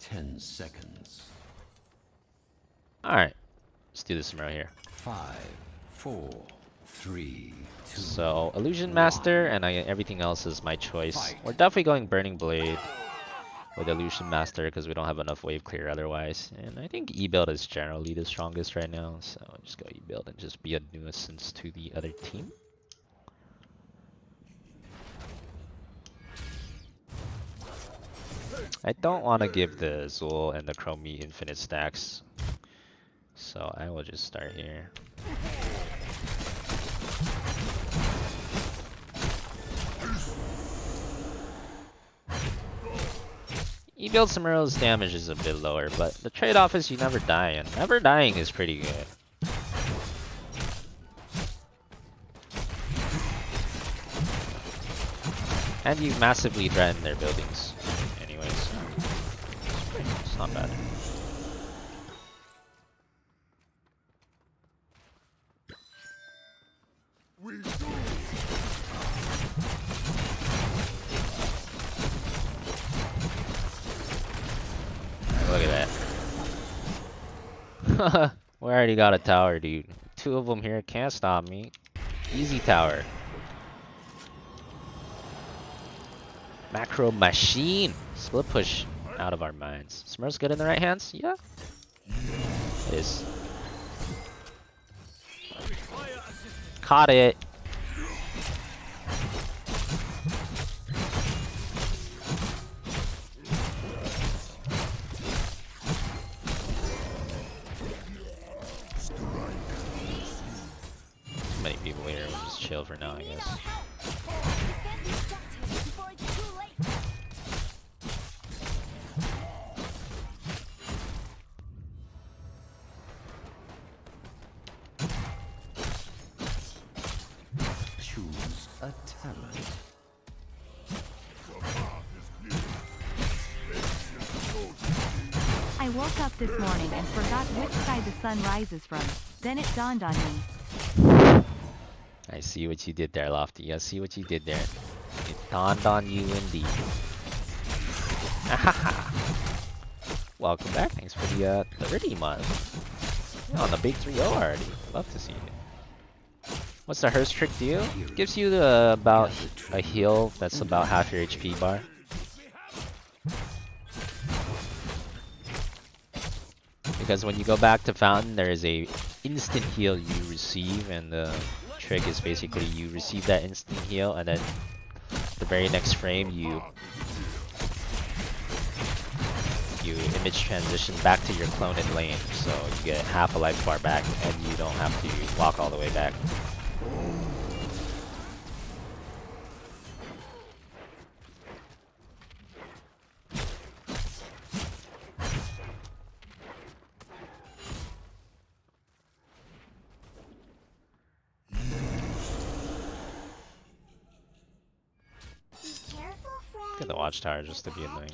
Ten seconds. Alright. Let's do this from right here. Five, four, three, two. So, Illusion Master, and I, everything else is my choice. We're definitely going Burning Blade with Illusion Master because we don't have enough wave clear otherwise. And I think E-Build is generally the strongest right now, so just go E-Build and just be a nuisance to the other team. I don't want to give the Zul and the Chromie infinite stacks, so I will just start here. E-Build Samuro's damage is a bit lower, but the trade-off is you never die, and never dying is pretty good. And you massively threaten their buildings. Not bad. Look at that. we already got a tower, dude. Two of them here can't stop me. Easy tower. Macro machine. Split push out of our minds. Smurf's good in the right hands? Yeah. It is. Caught it. Too many people here. We'll just chill for now, I guess. Woke up this morning and forgot which side the sun rises from. Then it dawned on me. I see what you did there, Lofty. I see what you did there. It dawned on you indeed. Welcome back. Thanks for the uh, 30 month. You're on the big 3 0 already. Love to see it. What's the Hearth trick do? Gives you about a heal that's about half your HP bar. Because when you go back to Fountain, there is a instant heal you receive, and the trick is basically you receive that instant heal, and then the very next frame you you image transition back to your clone cloned lane, so you get half a life bar back, and you don't have to walk all the way back. Get the watchtower just to be annoying.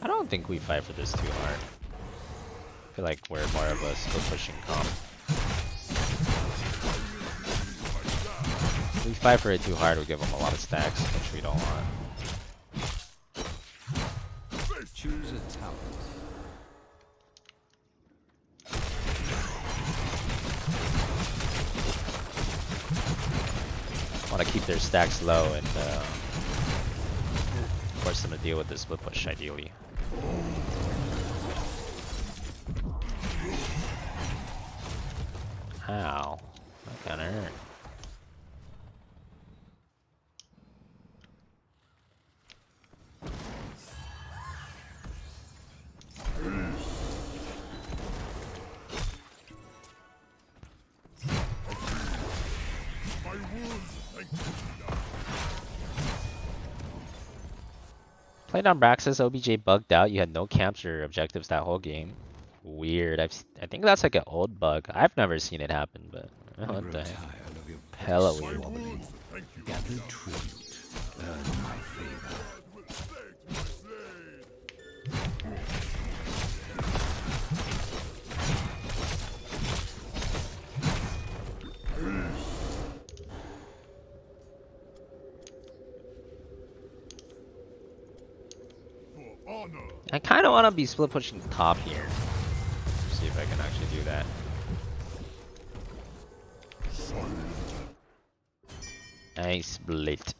I don't think we fight for this too hard. I feel like we're more of a split pushing comp. If we fight for it too hard, we give them a lot of stacks, which we don't want. Choose a talent. want to keep their stacks low and uh, force them to deal with this split push, ideally. Ow. That kinda hurt. Played on Braxis, OBJ bugged out. You had no camps or objectives that whole game. Weird. I've, s- I think that's like an old bug. I've never seen it happen, but eh, I what the tired heck? of Hella weird. Gather tribute. Earn my favor. For honor. I kind of want to be split pushing the top here. See if I can actually do that. Nice split.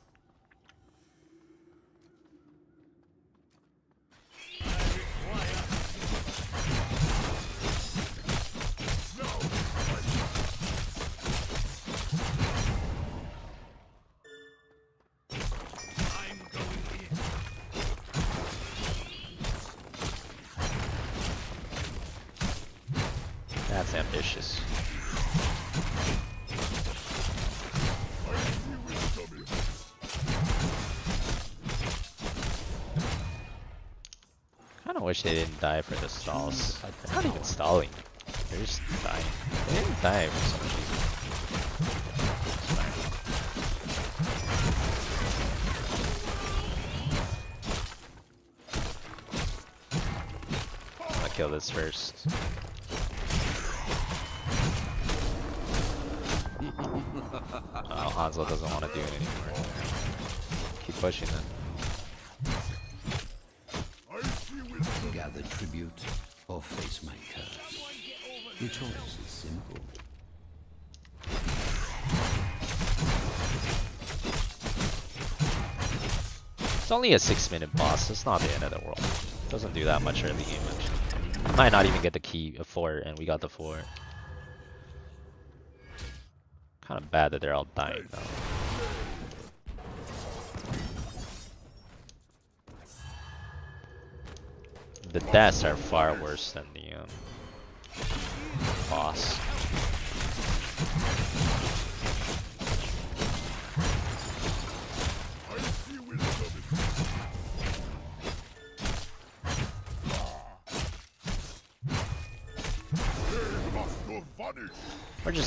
That's ambitious. Kinda wish they didn't die for the stalls. They're not even stalling. They're just dying. They didn't die for some reason. I'm gonna kill this first. Hansel doesn't want to do it anymore. Keep pushing it. Gather tribute or face my curse. Your choice is simple. It's only a six minute boss, it's not the end of the world. Doesn't do that much early game actually. Might not even get the key of four and we got the four. Kinda bad that they're all dying though. The deaths are far worse than the um, boss.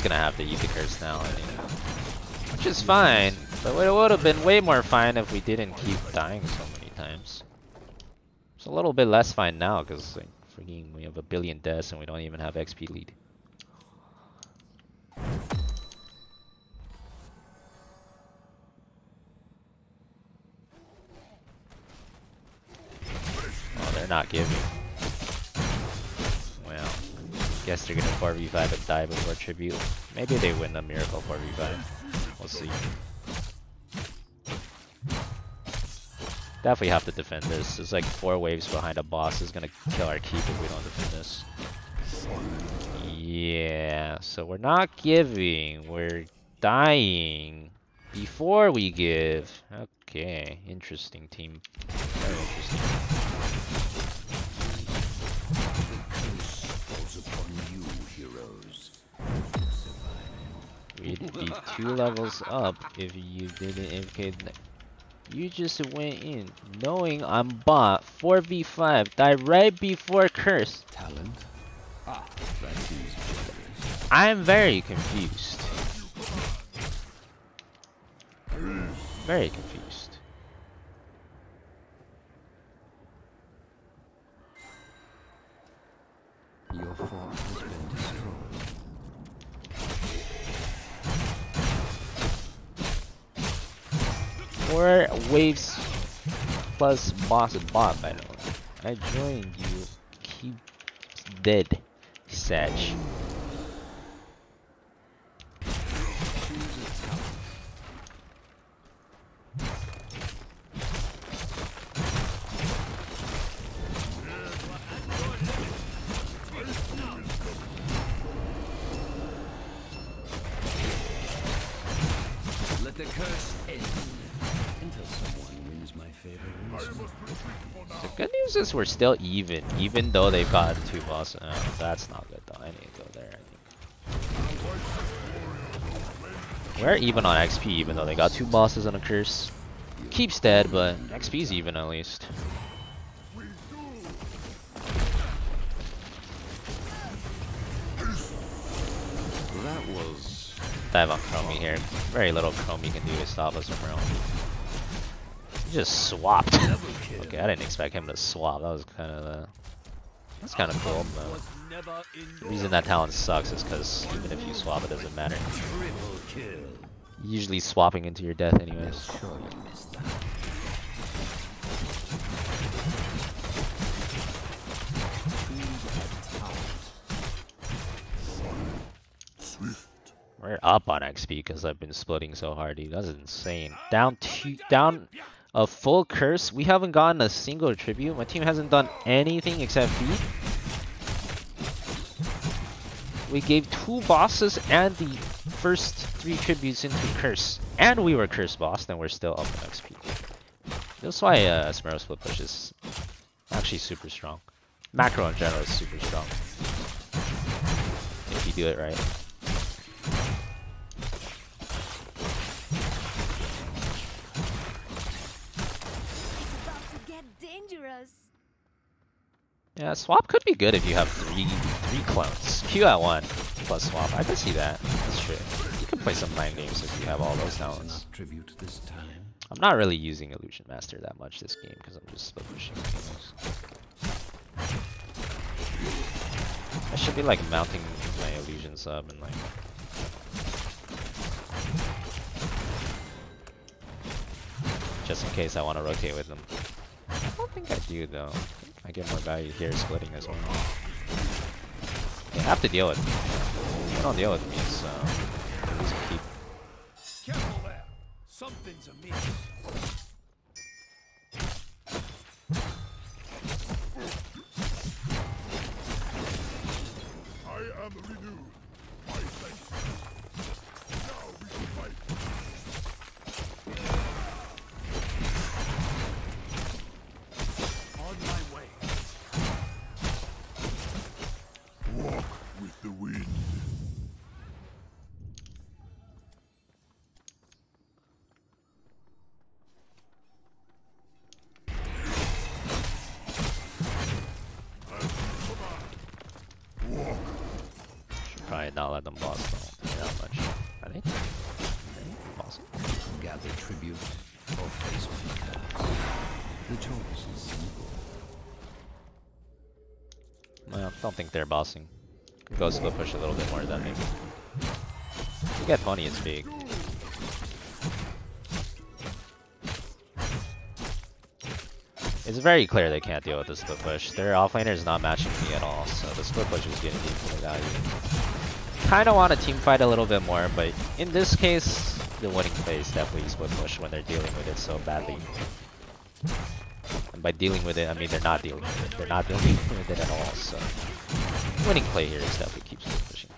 Just gonna have to eat the curse now, I mean, which is fine. But it would have been way more fine if we didn't keep dying so many times. It's a little bit less fine now because like, freaking we have a billion deaths and we don't even have XP lead. Oh, they're not giving. Guess they're gonna 4v5 and die before tribute. Maybe they win the miracle 4v5. We'll see. Definitely have to defend this. It's like four waves behind a boss. is gonna kill our keep if we don't defend this. Yeah, so we're not giving. We're dying before we give. Okay, interesting team. Very interesting. We'd be two levels up if you didn't that. You just went in knowing I'm bot 4v5, die right before curse. Talent? Ah. I'm very confused. Very confused. Your fort Four waves plus boss by the way. I joined you. Keep dead, Sag. Is we're still even, even though they've got two bosses. Oh, uh, that's not good though. I need to go there. I think. We're even on XP, even though they got two bosses and a curse. Keeps dead, but XP's even at least. That was Dive on Chromie here. Very little Chromie can do to stop us from realm. He just swapped. okay, I didn't expect him to swap. That was kind of uh, that's kind of cool. the reason that talent sucks is because even if you swap, it doesn't matter. Usually swapping into your death, anyways. We're up on XP because I've been splitting so hard, dude. That's insane. Down two, down a full curse. We haven't gotten a single tribute. My team hasn't done anything except feed. We gave two bosses and the first three tributes into curse, and we were curse boss. Then we're still up on XP. That's why uh, Samuro split push is actually super strong. Macro in general is super strong if you do it right. Yeah, swap could be good if you have three three clones. Q at one plus swap. I can see that. That's true. You can play some mind games if you have all those talents. Tribute this time. I'm not really using Illusion Master that much this game because I'm just pushing things. I should be like mounting my illusion sub and like just in case I want to rotate with them. I don't think I do though. I get more value here splitting as well. They have to deal with me. They don't deal with me, so at least keep. Careful there. Something's amiss. I am renewed. Not let them boss though. That much. I think. Boss. Gather tribute or face. The choice is simple. Well, don't think they're bossing. Go split push a little bit more than maybe. You get 20, it's big. It's very clear they can't deal with the split push. Their offlaner is not matching me at all, so the split push is getting equal value. Kinda want to team fight a little bit more, but in this case, the winning play is definitely split push when they're dealing with it so badly. And by dealing with it, I mean they're not dealing with it. They're not dealing with it at all, so... Winning play here is definitely keep split pushing.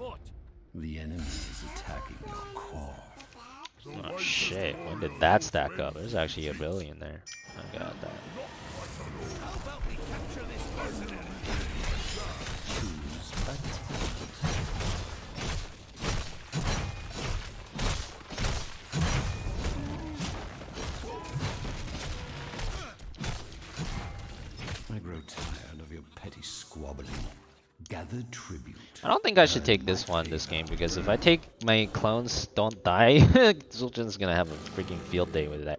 Seize to their fort. The enemy is attacking your core. Oh shit, when did that stack up? There's actually a billion there. I got that. Think I should take this one this game because if I take my clones don't die, Zul'jin's gonna have a freaking field day with that.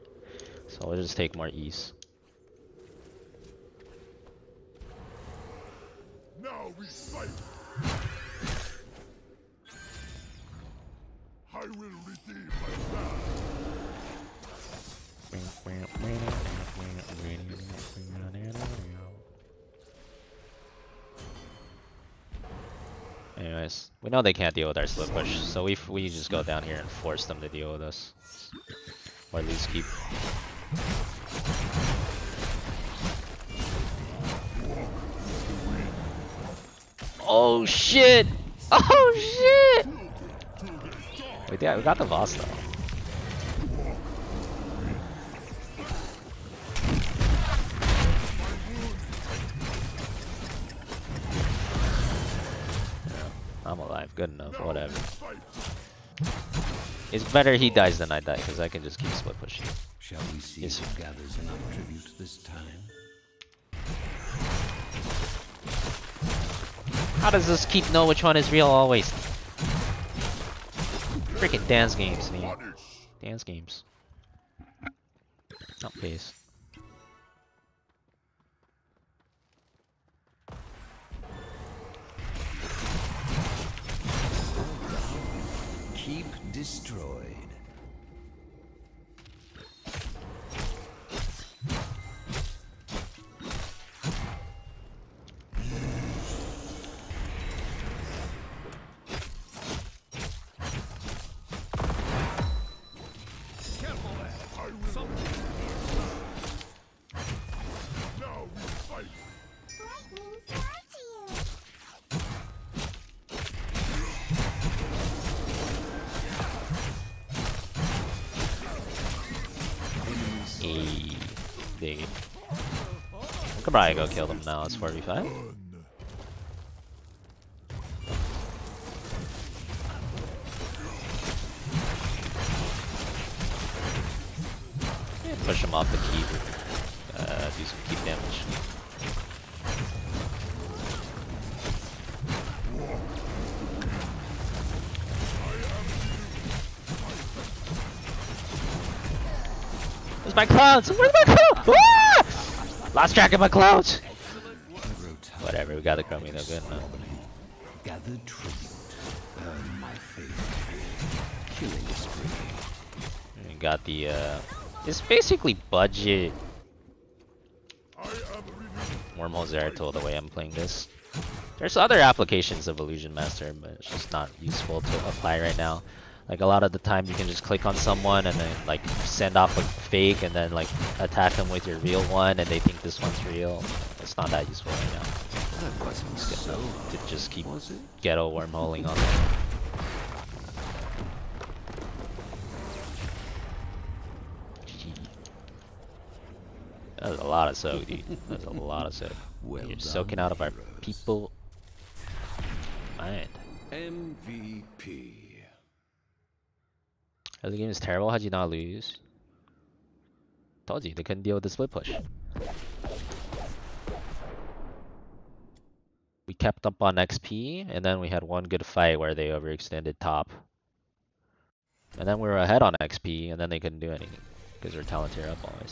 So I'll just take more ease. Now we fight. I will redeem my Anyways, we know they can't deal with our split push, so we we just go down here and force them to deal with us, or at least keep. Oh shit! Oh shit! Wait, yeah, we got the boss though. I'm alive, good enough, whatever. It's better he dies than I die, because I can just keep split pushing. Shall we see Yes, who gathers enough tribute this time? How does this keep know which one is real always? Freaking dance games, man. Dance games. Not pace. Keep destroyed. Could probably go kill them now. It's 4v5. Push them off the keep. Uh, do some keep damage. Where's my clouds? Where's my clouds? Lost track of my clouds. I grow tired. Whatever, we got the Chromie though. Good enough. Gather tribute. Earn my faith. Killing spree. We got the. uh... It's basically budget I am ready. wormhole Zeratul the way I'm playing this. There's other applications of Illusion Master, but it's just not useful to apply right now. Like a lot of the time you can just click on someone and then like send off a fake and then like attack them with your real one and they think this one's real. It's not that useful right now. That wasn't so To just keep ghetto wormholing on them. That's a lot of soak, dude. That's a lot of soak. Well You're done, soaking out of our heroes. people mind. MVP. The game is terrible. How'd you not lose? Told you they couldn't deal with the split push. We kept up on XP, and then we had one good fight where they overextended top. And then we were ahead on XP, and then they couldn't do anything because their talents are up always.